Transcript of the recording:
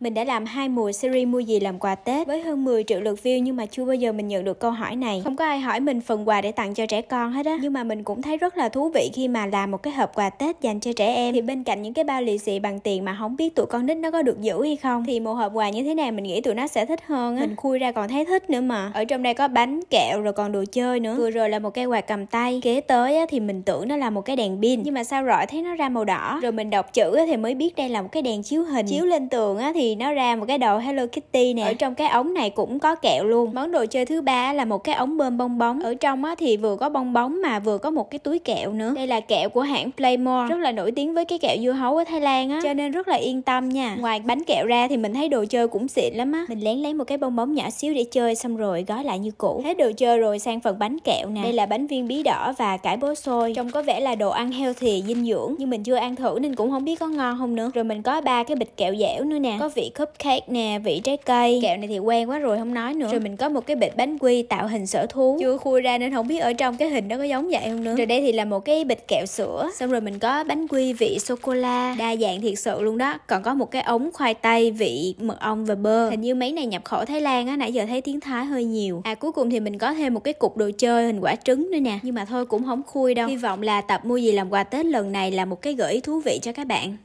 Mình đã làm hai mùa series mua gì làm quà Tết với hơn 10 triệu lượt view nhưng mà chưa bao giờ mình nhận được câu hỏi này. Không có ai hỏi mình phần quà để tặng cho trẻ con hết á. Nhưng mà mình cũng thấy rất là thú vị khi mà làm một cái hộp quà Tết dành cho trẻ em. Thì bên cạnh những cái bao lì xì bằng tiền mà không biết tụi con nít nó có được giữ hay không thì một hộp quà như thế này mình nghĩ tụi nó sẽ thích hơn á. Mình khui ra còn thấy thích nữa mà. Ở trong đây có bánh, kẹo rồi còn đồ chơi nữa. Vừa rồi là một cái quạt cầm tay. Kế tới á, thì mình tưởng nó là một cái đèn pin nhưng mà sao rọi thấy nó ra màu đỏ. Rồi mình đọc chữ á, thì mới biết đây là một cái đèn chiếu hình. Chiếu lên tường á thì nó ra một cái đầu Hello Kitty nè. Ở trong cái ống này cũng có kẹo luôn. Món đồ chơi thứ ba là một cái ống bơm bong bóng. Ở trong á thì vừa có bong bóng mà vừa có một cái túi kẹo nữa. Đây là kẹo của hãng Playmore. Rất là nổi tiếng với cái kẹo dưa hấu ở Thái Lan á. Cho nên rất là yên tâm nha. Ngoài bánh kẹo ra thì mình thấy đồ chơi cũng xịn lắm á. Mình lén lấy một cái bong bóng nhỏ xíu để chơi xong rồi gói lại như cũ. Hết đồ chơi rồi sang phần bánh kẹo nè. Đây là bánh viên bí đỏ và cải bó xôi. Trông có vẻ là đồ ăn healthy dinh dưỡng. Nhưng mình chưa ăn thử nên cũng không biết có ngon không nữa. Rồi mình có ba cái bịch kẹo dẻo nữa nè. Có vị cupcake nè vị trái cây. Kẹo này thì quen quá rồi không nói nữa. Rồi mình có một cái bịch bánh quy tạo hình sở thú. Chưa khui ra nên không biết ở trong cái hình nó có giống vậy không nữa. Rồi đây thì là một cái bịch kẹo sữa. Xong rồi mình có bánh quy vị sô cô la đa dạng thiệt sự luôn đó. Còn có một cái ống khoai tây vị mật ong và bơ. Hình như mấy này nhập khẩu thái lan á nãy giờ thấy tiếng thái hơi nhiều. À cuối cùng thì mình có thêm một cái cục đồ chơi hình quả trứng nữa nè. Nhưng mà thôi cũng không khui đâu. Hy vọng là tập mua gì làm quà tết lần này là một cái gợi ý thú vị cho các bạn